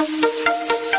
you